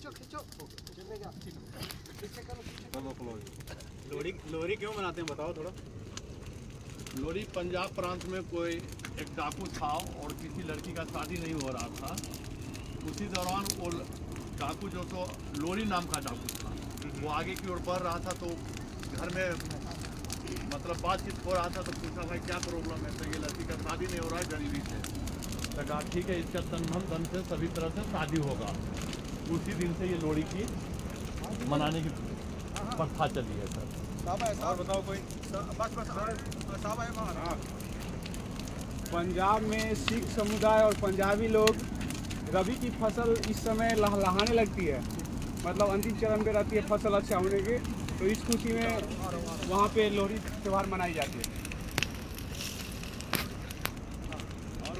खींचो खींचो। चलेगा पीछे करो पीछे लोहड़ी लोहड़ी क्यों बनाते हैं बताओ थोड़ा। लोहड़ी पंजाब प्रांत में कोई एक डाकू था और किसी लड़की का शादी नहीं हो रहा था। उसी दौरान वो डाकू जो तो लोहड़ी नाम का डाकू था। वो आगे की ओर बढ़ रहा था तो घर में मतलब बातचीत हो रहा था तो पूछा भाई क्या प्रॉब्लम है? तो ये लड़की का शादी नहीं हो रहा है गरीबी से तो कहा ठीक है इसका तन धन से सभी तरह से शादी होगा। उसी दिन से ये लोहड़ी की मनाने की प्रथा चली है सर। और बताओ कोई। बस बस साहब है बाहर। पंजाब में सिख समुदाय और पंजाबी लोग रबी की फ़सल इस समय लहलहाने लगती है। मतलब अंतिम चरण में रहती है फ़सल अच्छा होने की तो इस खुशी में वहाँ पे लोहड़ी त्यौहार मनाई जाती है और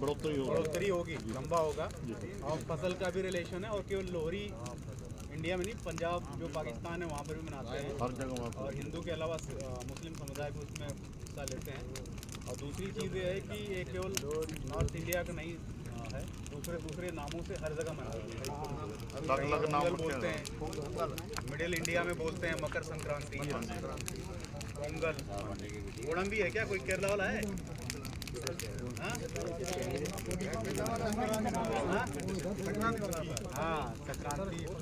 बढ़ोतरी होगी। बढ़ोतरी होगी लंबा होगा। और फ़सल का भी रिलेशन है और केवल लोहरी इंडिया में नहीं पंजाब जो पाकिस्तान है वहाँ पर भी मनाते हैं। हर जगह और हिंदू के अलावा मुस्लिम समुदाय भी उसमें हिस्सा लेते हैं। और दूसरी चीज़ ये है कि ये केवल नॉर्थ इंडिया का नहीं है। दूसरे दूसरे नामों से हर जगह मनाते हैं। बोलते हैं। मिडिल इंडिया में बोलते हैं मकर संक्रांति पोंगल। ओणम भी है क्या? कोई केरला वाला है?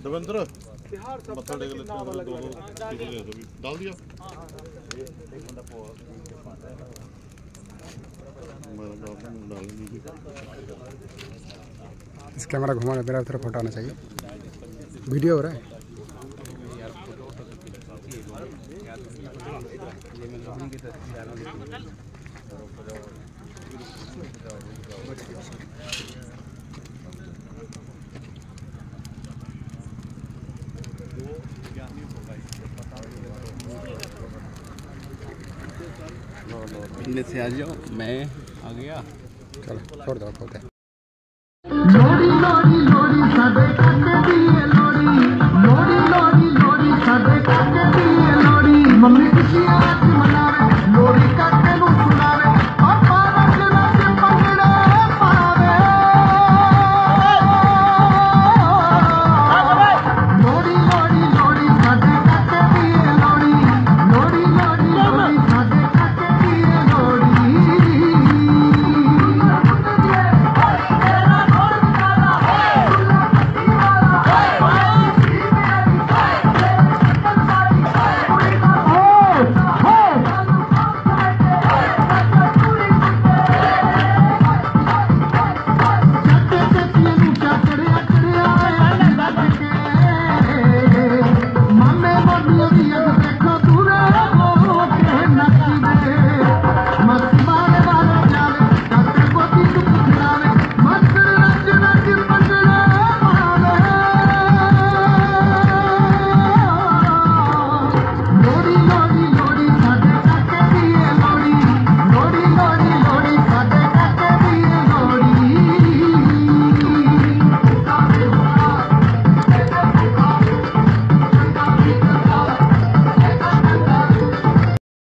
दविंद्र टेक लेते हैं दो दो, डाल दिया इस कैमरा घुमाना मेरा तरफ़ फ़ोटो आना चाहिए। वीडियो हो रहा है? इनमें से आ जाओ। मैं आ गया। चलो छोड़ दो